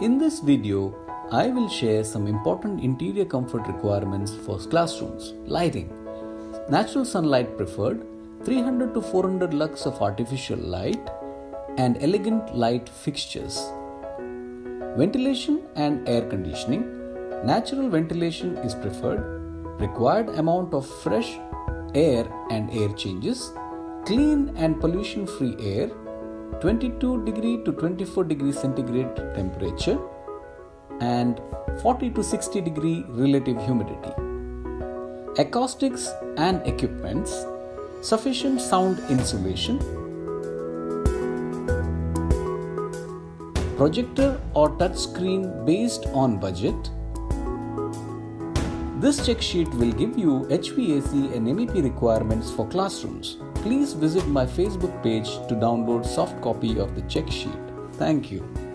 In this video, I will share some important interior comfort requirements for classrooms. Lighting. Natural sunlight preferred, 300 to 400 lux of artificial light, and elegant light fixtures. Ventilation and air conditioning. Natural ventilation is preferred. Required amount of fresh air and air changes. Clean and pollution free air. 22 degree to 24 degree centigrade temperature and 40 to 60 degree relative humidity. Acoustics and equipments, sufficient sound insulation, projector or touch screen based on budget. This check sheet will give you HVAC and MEP requirements for classrooms. Please visit my Facebook page to download soft copy of the check sheet. Thank you.